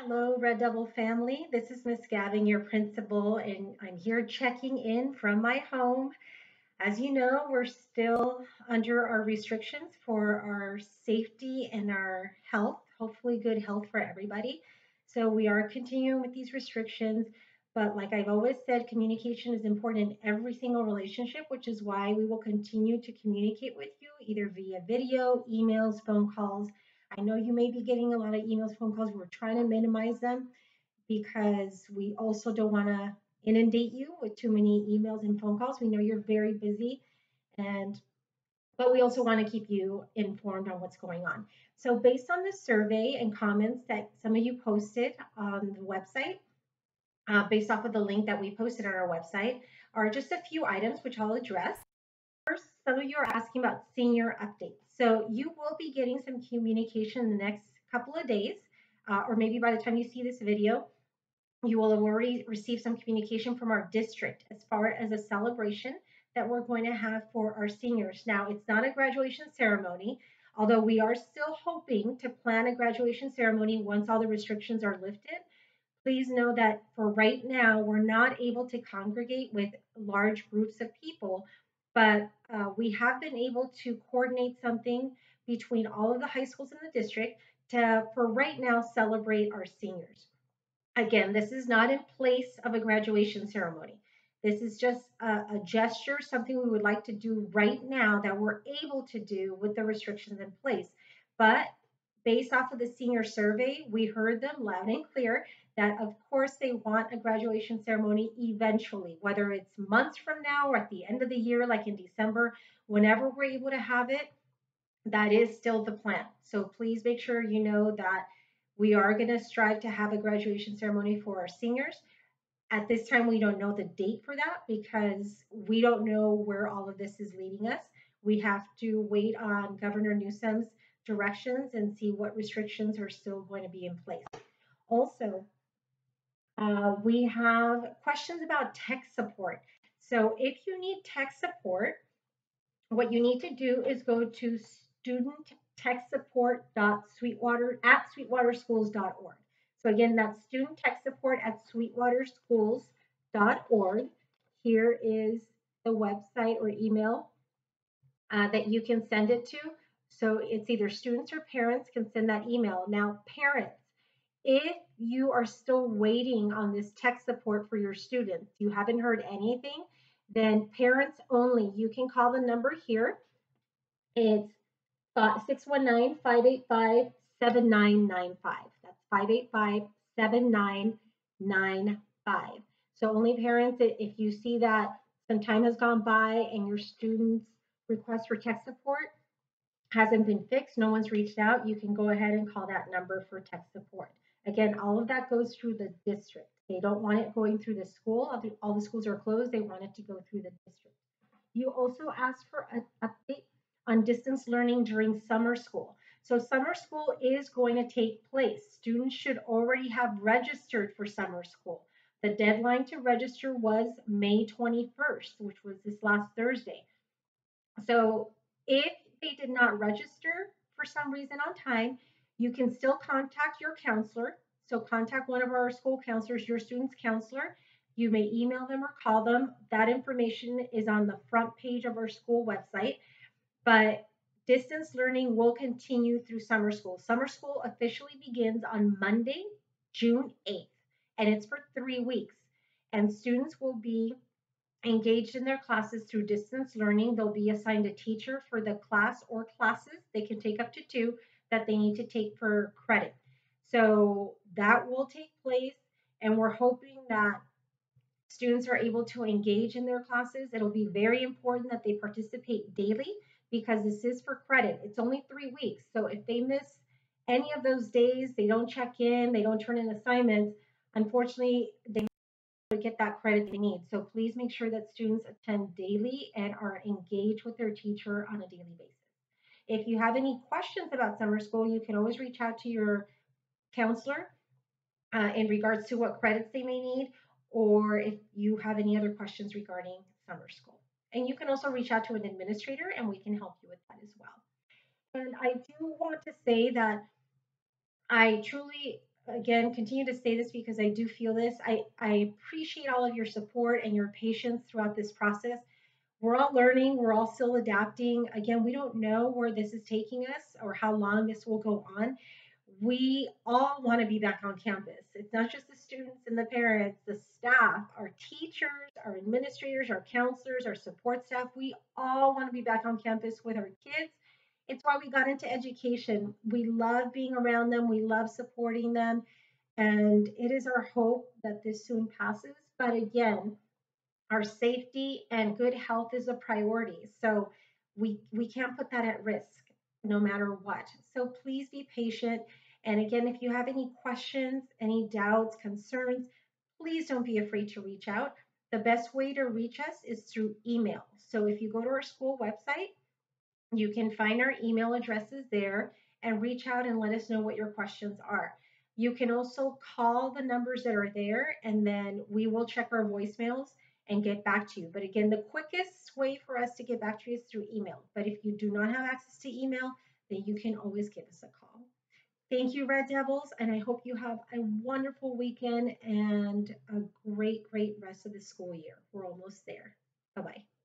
Hello, Red Devil family. This is Miss Gavin, your principal, and I'm here checking in from my home. As you know, we're still under our restrictions for our safety and our health, hopefully, good health for everybody. So, we are continuing with these restrictions. But, like I've always said, communication is important in every single relationship, which is why we will continue to communicate with you either via video, emails, phone calls I know you may be getting a lot of emails, phone calls. We're trying to minimize them because we also don't want to inundate you with too many emails and phone calls. We know you're very busy and but we also want to keep you informed on what's going on. So based on the survey and comments that some of you posted on the website, uh, based off of the link that we posted on our website, are just a few items which I'll address. Some of you are asking about senior updates. So you will be getting some communication in the next couple of days, uh, or maybe by the time you see this video, you will have already received some communication from our district as far as a celebration that we're going to have for our seniors. Now, it's not a graduation ceremony, although we are still hoping to plan a graduation ceremony once all the restrictions are lifted. Please know that for right now, we're not able to congregate with large groups of people but uh, we have been able to coordinate something between all of the high schools in the district to, for right now, celebrate our seniors. Again, this is not in place of a graduation ceremony. This is just a, a, gesture, something we would like to do right now that we're able to do with the restrictions in place. But based off of the senior survey, we heard them loud and clear that of course they want a graduation ceremony eventually, whether it's months from now or at the end of the year, like in December, whenever we're able to have it, that is still the plan. So please make sure you know that we are going to strive to have a graduation ceremony for our seniors. At this time, we don't know the date for that because we don't know where all of this is leading us. We have to wait on Governor Newsom's directions and see what restrictions are still going to be in place. Also, uh, we have questions about tech support. So if you need tech support, what you need to do is go to studenttechsupport.sweetwater at sweetwaterschools.org. So again, that's student tech support at sweetwaterschools.org. Here is the website or email uh, that you can send it to. So it's either students or parents can send that email. Now, parents, if you are still waiting on this tech support for your students, you haven't heard anything, then parents only, you can call the number here. It's 619-585-7995. That's 585-7995. So only parents, if you see that some time has gone by and your student's request for tech support hasn't been fixed, no one's reached out, you can go ahead and call that number for tech support. Again, all of that goes through the district. They don't want it going through the school. All the schools are closed. They want it to go through the district. You also asked for an update on distance learning during summer school. So summer school is going to take place. Students should already have registered for summer school. The deadline to register was May 21st, which was this last Thursday. So if they did not register for some reason on time, you can still contact your counselor. So contact one of our school counselors, your student's counselor. You may email them or call them. That information is on the front page of our school website. But distance learning will continue through summer school. Summer school officially begins on Monday, June 8th, and it's for three weeks. And students will be engaged in their classes through distance learning. They'll be assigned a teacher for the class or classes. They can take up to two that they need to take for credit. So that will take place, and we're hoping that students are able to engage in their classes. It'll be very important that they participate daily because this is for credit. It's only three weeks. So if they miss any of those days, they don't check in, they don't turn in assignments, unfortunately, they get that credit they need. So please make sure that students attend daily and are engaged with their teacher on a daily basis. If you have any questions about summer school, you can always reach out to your counselor uh, in regards to what credits they may need, or if you have any other questions regarding summer school. And you can also reach out to an administrator and we can help you with that as well. And I do want to say that I truly again continue to say this because I do feel this. I, I appreciate all of your support and your patience throughout this process. We're all learning, we're all still adapting. Again, we don't know where this is taking us or how long this will go on. We all want to be back on campus. It's not just the students and the parents, the staff, our teachers, our administrators, our counselors, our support staff. We all want to be back on campus with our kids it's why we got into education. We love being around them, we love supporting them, and it is our hope that this soon passes. But again, our safety and good health is a priority. So we we can't put that at risk no matter what. So please be patient. And again, if you have any questions, any doubts, concerns, please don't be afraid to reach out. The best way to reach us is through email. So if you go to our school website, you can find our email addresses there and reach out and let us know what your questions are. You can also call the numbers that are there and then we will check our voicemails and get back to you. But again, the quickest way for us to get back to you is through email. But if you do not have access to email, then you can always give us a call. Thank you, Red Devils, and I hope you have a wonderful weekend and a great, great rest of the school year. We're almost there. Bye bye.